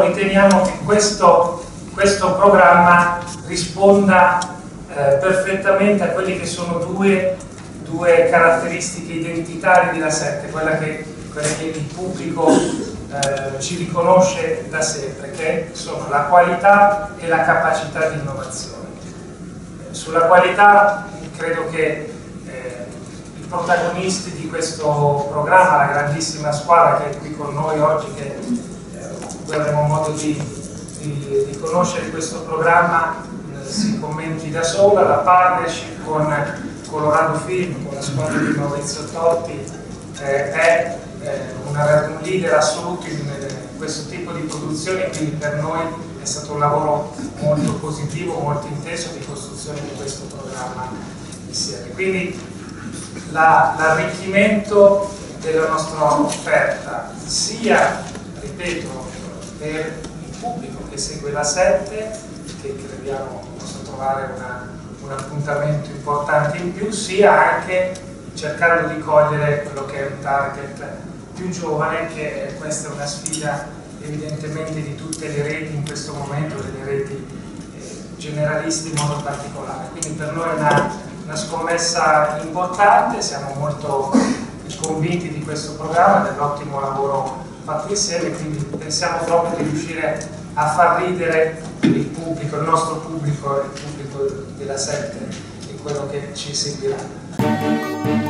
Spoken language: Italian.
riteniamo che questo, questo programma risponda eh, perfettamente a quelle che sono due, due caratteristiche identitarie di La 7, quella che, quella che il pubblico eh, ci riconosce da sempre, che sono la qualità e la capacità di innovazione. Sulla qualità credo che eh, i protagonisti di questo programma, la grandissima squadra che è qui con noi oggi, che avremo modo di, di, di conoscere questo programma, eh, si commenti da sola, la partnership con Colorado Film, con la squadra di Maurizio Totti, eh, è eh, una, un leader assoluto in, in questo tipo di produzione, quindi per noi è stato un lavoro molto positivo, molto intenso di costruzione di questo programma insieme. Quindi l'arricchimento della nostra offerta, sia, ripeto, per il pubblico che segue la 7, che crediamo possa trovare una, un appuntamento importante in più, sia anche cercando di cogliere quello che è un target più giovane, che questa è una sfida evidentemente di tutte le reti in questo momento, delle reti eh, in modo particolare. Quindi per noi è una, una scommessa importante, siamo molto convinti di questo programma, dell'ottimo lavoro fatto insieme, quindi pensiamo proprio di riuscire a far ridere il pubblico, il nostro pubblico, il pubblico della 7 e quello che ci seguirà.